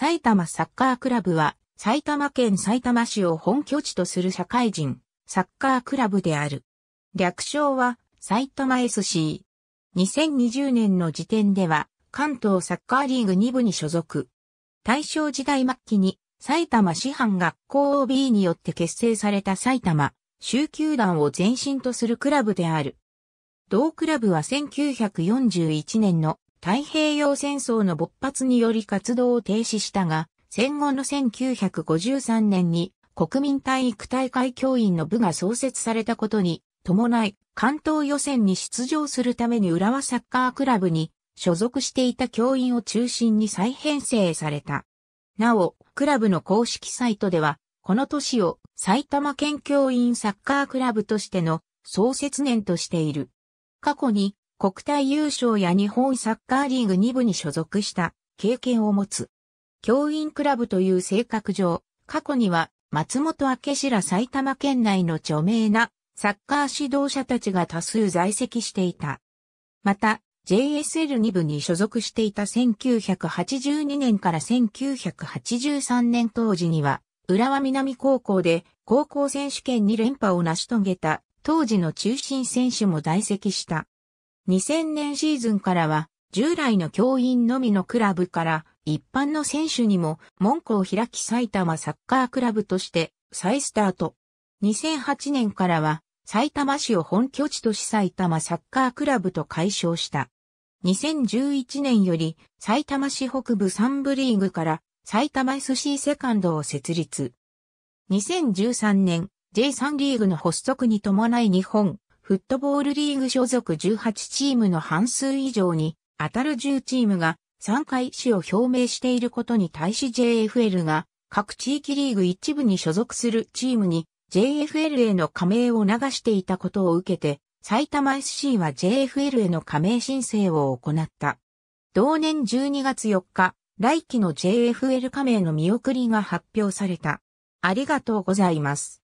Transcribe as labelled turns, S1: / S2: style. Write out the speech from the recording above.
S1: 埼玉サッカークラブは埼玉県埼玉市を本拠地とする社会人サッカークラブである。略称は埼玉 SC。2020年の時点では関東サッカーリーグ2部に所属。大正時代末期に埼玉市販学校 OB によって結成された埼玉州球団を前身とするクラブである。同クラブは1941年の太平洋戦争の勃発により活動を停止したが、戦後の1953年に国民体育大会教員の部が創設されたことに伴い、関東予選に出場するために浦和サッカークラブに所属していた教員を中心に再編成された。なお、クラブの公式サイトでは、この年を埼玉県教員サッカークラブとしての創設年としている。過去に国体優勝や日本サッカーリーグ2部に所属した経験を持つ。教員クラブという性格上、過去には松本明氏ら埼玉県内の著名なサッカー指導者たちが多数在籍していた。また、JSL2 部に所属していた1982年から1983年当時には、浦和南高校で高校選手権2連覇を成し遂げた当時の中心選手も在籍した。2000年シーズンからは、従来の教員のみのクラブから一般の選手にも門戸を開き埼玉サッカークラブとして再スタート。2008年からは埼玉市を本拠地とし埼玉サッカークラブと解消した。2011年より埼玉市北部3部リーグから埼玉 SC セカンドを設立。2013年 J3 リーグの発足に伴い日本フットボールリーグ所属18チームの半数以上に当たる10チームが参加意思を表明していることに対し JFL が各地域リーグ一部に所属するチームに JFL への加盟を流していたことを受けて埼玉 SC は JFL への加盟申請を行った。同年12月4日、来期の JFL 加盟の見送りが発表された。ありがとうございます。